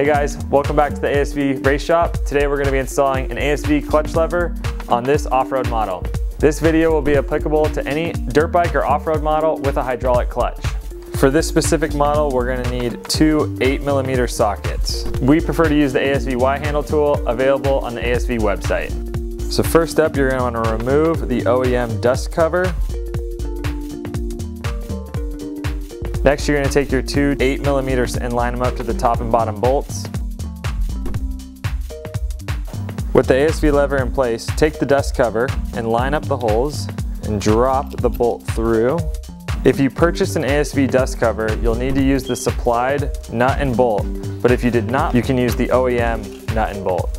Hey guys, welcome back to the ASV Race Shop. Today we're going to be installing an ASV clutch lever on this off-road model. This video will be applicable to any dirt bike or off-road model with a hydraulic clutch. For this specific model, we're going to need two 8mm sockets. We prefer to use the ASV Y-handle tool available on the ASV website. So first up, you're going to want to remove the OEM dust cover Next, you're gonna take your two 8 millimeters and line them up to the top and bottom bolts. With the ASV lever in place, take the dust cover and line up the holes and drop the bolt through. If you purchased an ASV dust cover, you'll need to use the supplied nut and bolt, but if you did not, you can use the OEM nut and bolt.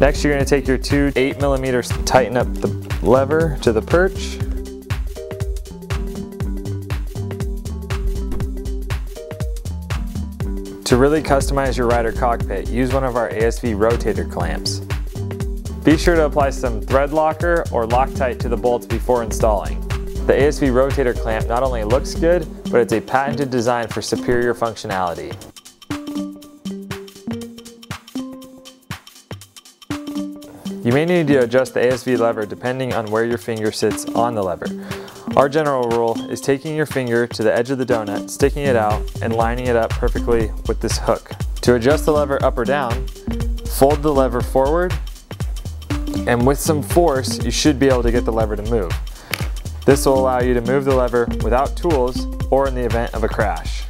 Next, you're gonna take your two 8 millimeters, tighten up the lever to the perch, To really customize your rider cockpit, use one of our ASV rotator clamps. Be sure to apply some thread locker or Loctite to the bolts before installing. The ASV rotator clamp not only looks good, but it's a patented design for superior functionality. You may need to adjust the ASV lever depending on where your finger sits on the lever. Our general rule is taking your finger to the edge of the donut, sticking it out, and lining it up perfectly with this hook. To adjust the lever up or down, fold the lever forward, and with some force, you should be able to get the lever to move. This will allow you to move the lever without tools or in the event of a crash.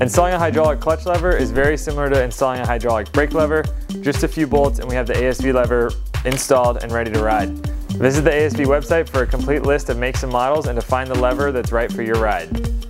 Installing a hydraulic clutch lever is very similar to installing a hydraulic brake lever, just a few bolts and we have the ASV lever installed and ready to ride. Visit the ASV website for a complete list of makes and models and to find the lever that's right for your ride.